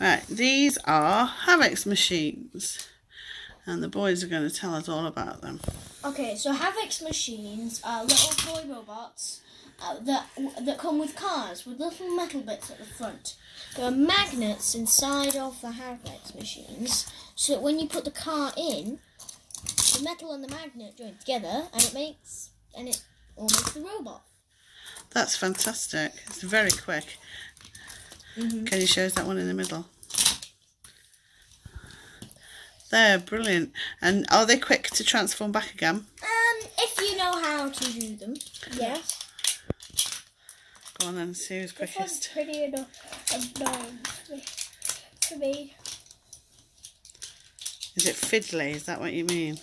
Right, these are Havex machines. And the boys are going to tell us all about them. Okay, so Havex machines are little toy robots uh, that that come with cars with little metal bits at the front. There are magnets inside of the Havex machines, so that when you put the car in, the metal and the magnet join together, and it makes and it all makes the robot. That's fantastic. It's very quick. Mhm. Can you show us that one in the middle? They're brilliant. And are they quick to transform back again? Um, if you know how to do them, yes. Go on then, see who's This one's quickest. pretty anno- annoying. To me. Is it fiddly? Is that what you mean?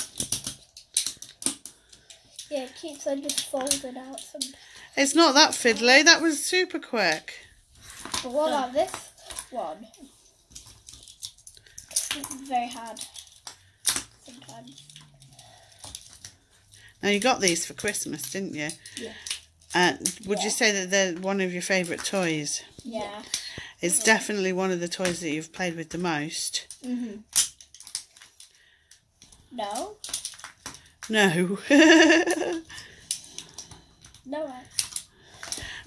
Yeah, it keeps on just folding out some. It's not that fiddly. That was super quick. But what about this one? This is very hard. Sometimes. Now you got these for Christmas, didn't you? Yeah. Uh, would you say that they're one of your favourite toys? Yeah. It's definitely one of the toys that you've played with the most. Mm-hmm. No. No. No. I-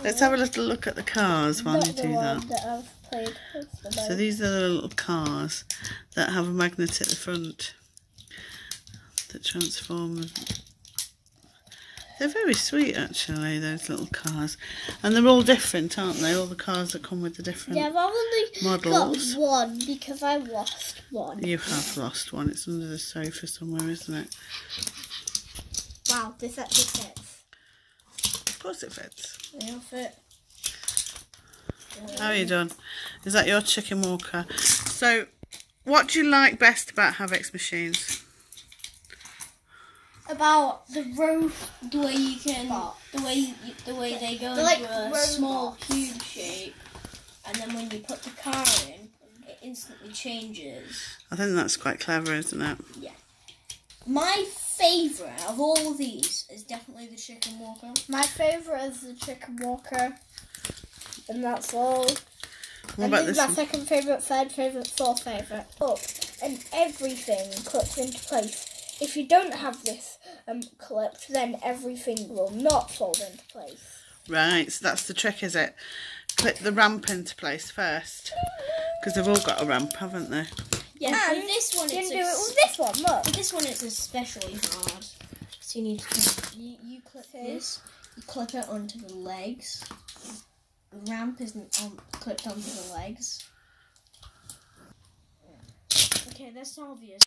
Let's have a little look at the cars while you do that. that I've played with the So these are the little cars that have a magnet at the front that transform. They're very sweet actually, those little cars. And they're all different, aren't they? All the cars that come with the different Yeah, I've only models. got one because I lost one. You have lost one. It's under the sofa somewhere, isn't it? Wow, this actually fits. Of course it fits. The outfit. How are you done? Is that your chicken walker? So, what do you like best about Havex machines? About the roof, the way you can, the way you, the way they go They're like into a robots. small cube shape, and then when you put the car in, it instantly changes. I think that's quite clever, isn't it? My favourite of all these is definitely the chicken walker. My favourite is the chicken walker. And that's all. What and about this this is my one? second favourite, third favourite, fourth favourite. Up and everything clips into place. If you don't have this um, clipped, then everything will not fold into place. Right, so that's the trick, is it? Clip the ramp into place first. Because they've all got a ramp, haven't they? Yeah, And this one You it's do it with this one, look. with this one it's especially hard. So you need to you, you clip this, you clip it onto the legs. The ramp isn't on, clipped onto the legs. Okay, that's obvious.